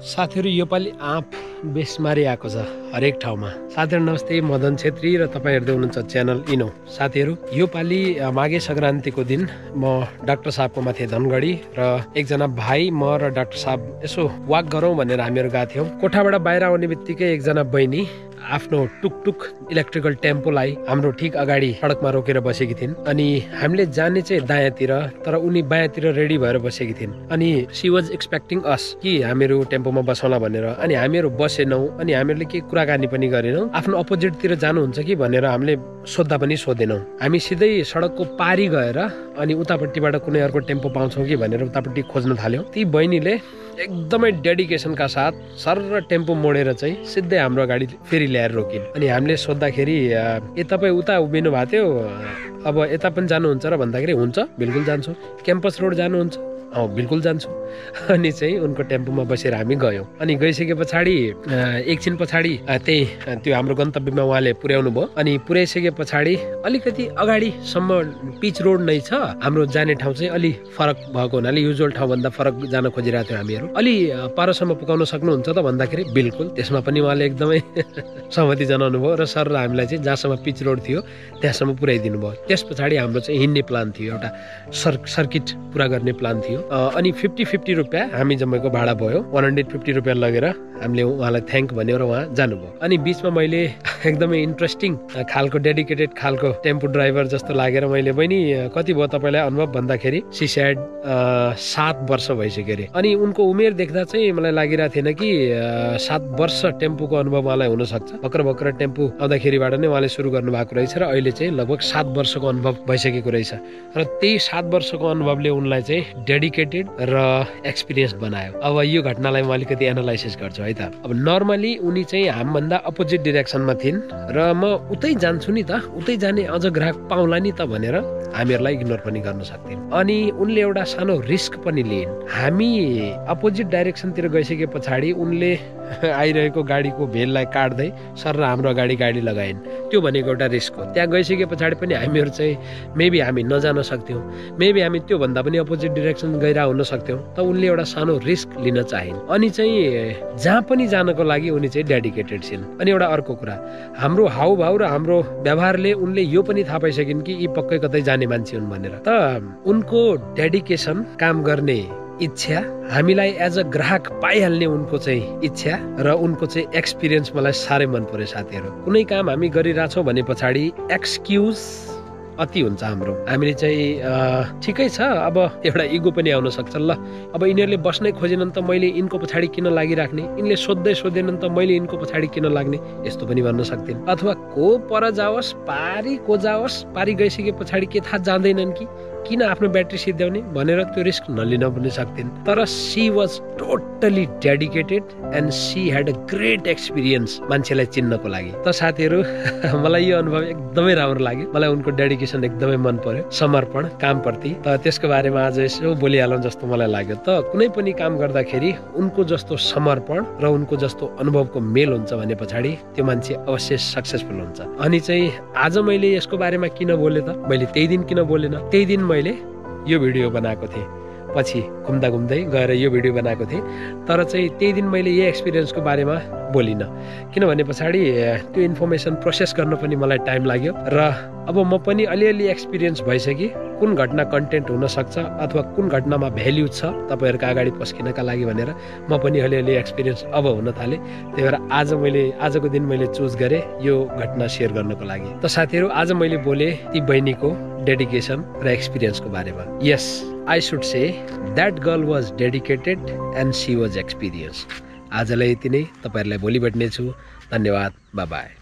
साथीहरू योपालि आँप बेसमारी आएको छ हरेक ठाउँमा। साथीहरू नमस्ते मदन छेत्री र तपाईँ हेर्दै हुनुहुन्छ च्यानल इनो। साथीहरू योपालि माघे सङ्क्रान्तिको दिन म डाक्टर साहबकोमा थिएँ धनगढी र एकजना भाइ म र डाक्टर साहब यसो वाक गरौँ भनेर हामीहरू गएको थियौँ। कोठाबाट बाहिर आउने बित्तिकै एकजना बहिनी आफ्नो टुकटुक इलेक्ट्रिकल टेम्पोलाई हाम्रो ठिक अगाडि सडकमा रोकेर बसेकी थिइन्। अनि हामीले जाने चाहिँ दायाँतिर तर उनी बायाँतिर रेडी भएर बसेकी थिइन्। अनि सी वाज एक्सपेक्टिङ अस कि हामीहरू टेम्पोमा बसौँला भनेर अनि हामीहरू बसेनौँ अनि हामीहरूले केही कुराकानी पनि गरेनौँ। आफ्नो अपोजिटतिर जानुहुन्छ कि भनेर हामीले सोद्धा पनि सोधेनौँ। हामी सिधै सडकको पारी गएर अनि उतापट्टिबाट कुनै अर्को टेम्पो पाउँछौँ कि भनेर उतापट्टि खोज्न थाल्यौँ। ती बहिनीले एकदमै डेडिकेसनका साथ सर टेम्पो मोडेर चाहिँ सिधै हाम्रो गाडी फेरि ल्याएर रोकिन्। अनि हामीले सोद्धाखेरि ए तपाईँ उता उभिनु भएको थियो अब यता पनि जानुहुन्छ र भन्दाखेरि हुन्छ बिल्कुल जान्छु। क्याम्पस रोड जानुहुन्छ। अँ बिल्कुल जान्छु। अनि चाहिँ उनको टेम्पोमा बसेर हामी गयौँ। अनि गइसके पछाडि एकछिन पछाडि त्यही त्यो हाम्रो गन्तव्यमा उहाँले पुर्याउनु भयो। अनि पुर्याइसके पछाडि अलिकति अगाडिसम्म पिच रोड नै छ। हाम्रो जाने ठाउँ चाहिँ अलि फरक भएको हुनाले युजुअल ठाउँभन्दा फरक जान खोजिरहेको थियो हामीहरू। अलि परसम्म पुगाउन सक्नुहुन्छ त भन्दाखेरि बिल्कुल। त्यसमा पनि उहाँले एकदमै सहमति जनाउनु भयो र सर हामीलाई चाहिँ जहाँसम्म पिच रोड थियो त्यहाँसम्म पुर्याइदिनु भयो। त्यस पछाडि हाम्रो चाहिँ हिँड्ने प्लान थियो एउटा सर सर्किट पुरा गर्ने प्लान थियो। अनि फिफ्टी फिफ्टी रुपियाँ हामी जम्मैको भाडा भयो। वान हन्ड्रेड फिफ्टी रुपियाँ लगेर हामीले उहाँलाई थ्याङ्क भन्यो र उहाँ जानुभयो। अनि बिचमा मैले एकदमै इन्ट्रेस्टिङ खालको डेडिकेटेड खालको टेम्पो ड्राइभर जस्तो लागेर मैले बहिनी कति भयो तपाईँलाई अनुभव भन्दाखेरि? सी स्याड सात वर्ष भइसक्यो अरे। अनि उनको उमेर देख्दा चाहिँ मलाई लागिरहेको थिएन कि सात वर्ष टेम्पोको अनुभव उहाँलाई हुनसक्छ। भर्खर भर्खर टेम्पो आउँदाखेरिबाट नै उहाँले सुरु गर्नुभएको रहेछ र अहिले चाहिँ लगभग सात वर्षको अनुभव भइसकेको रहेछ। र त्यही सात वर्षको अनुभवले उनलाई चाहिँ डेडिकेटेड र एक्सपिरियन्स बनायो। अब यो घटनालाई म अलिकति एनालाइसिस गर्छु है। त। अब नर्मली उनी चाहिँ हामीभन्दा अपोजिट डिरेक्सनमा थिइन् र म उतै जान्छु नि त। उतै जाने अझ ग्राहक पाउला नि त भनेर हामीहरूलाई इग्नोर पनि गर्न सक्थ्यौँ अनि उनले एउटा सानो रिस्क पनि लिइन्। हामी अपोजिट डाइरेक्सनतिर गइसके पछाडि उनले आइरहेको गाडीको भेललाई काट्दै सर र हाम्रो अगाडि गाडी लगाइन्। त्यो भनेको एउटा रिस्क हो। त्यहाँ गइसके पछाडि पनि हामीहरू चाहिँ मेबी हामी नजान सक्थ्यौँ। मेबी हामी त्योभन्दा पनि अपोजिट डिरेक्सन गइरह हुन सक्थ्यौँ। त उनले एउटा सानो रिस्क लिन चाहिन्। अनि चाहिँ जहाँ पनि जानको लागि उनी चाहिँ डेडिकेटेड छिन्। अनि एउटा अर्को कुरा हाम्रो हाउभाउ र हाम्रो व्यवहारले उनले यो पनि थाहा पाइसकिन् कि यी पक्कै कतै जाने मान्छे हुन् भनेर। त उनको डेडिकेसन काम गर्ने इच्छा हामीलाई एज अ ग्राहक पाइहाल्ने उनको चाहिँ इच्छा र उनको चाहिँ एक्सपिरियन्स मलाई साह्रै मन पर्यो साथीहरू। कुनै काम हामी गरिरहेछौँ भने पछाडि एक्सक्युज अति हुन्छ हाम्रो। हामीले चाहिँ ठिकै छ अब एउटा इगो पनि आउन सक्छ। ल अब यिनीहरूले बस्नै खोजेनन् त मैले यिनको पछाडि किन लागिराख्ने? यिनले सोध्दै सोधेनन् त मैले यिनको पछाडि किन लाग्ने? यस्तो पनि भन्न सक्थिन्। अथवा को पर जाओस् पारी को जाओस् पारी गइसके पछाडि के थाहा जाँदैनन् कि? किन आफ्नो ब्याट्री सिद्ध्याउने भनेर त्यो रिस्क नलिन पनि सक्थिन्। तर she was totally dedicated and she had a great experience मान्छेलाई चिन्नको लागि। त साथीहरू मलाई यो अनुभव एकदमै राम्रो लाग्यो। मलाई उनको डेडिकेसन एकदमै मन पर्यो। समर्पण कामप्रति त त्यसको बारेमा आज यसो बोलिहालौँ जस्तो मलाई लाग्यो। त कुनै पनि काम गर्दाखेरि उनको जस्तो समर्पण र उनको जस्तो अनुभवको मेल हुन्छ भने पछाडि त्यो मान्छे अवश्य सक्सेसफुल हुन्छ। अनि चाहिँ आज मैले यसको बारेमा किन बोलेँ त? मैले त्यही दिन किन बोलेन? त्यही दिन मैले यो भिडियो बनाएको थिएँ। पछि घुम्दा घुम्दै गएर यो भिडियो बनाएको थिएँ। तर चाहिँ त्यही दिन मैले यही एक्सपिरियन्सको बारेमा बोलिनँ। किनभने पछाडि त्यो इन्फर्मेसन प्रोसेस गर्न पनि मलाई टाइम लाग्यो र अब म पनि अलिअलि एक्सपिरियन्स भइसकेँ कुन घटना कन्टेन्ट हुनसक्छ अथवा कुन घटनामा भ्याल्यु छ तपाईँहरूको अगाडि पस्किनका लागि भनेर म पनि अलिअलि एक्सपिरियन्स अब हुन थालेँ। त्यही भएर आज मैले आजको दिन मैले चुज गरेँ यो घटना सेयर गर्नको लागि। त साथीहरू आज मैले बोलेँ ती बहिनीको डेडिकेसन र एक्सपिरियन्सको बारेमा। Yes I should say that girl was dedicated and she was experience आजलाई यति नै। तपाईँहरूलाई भोलि भेट्नेछु। धन्यवाद। बाई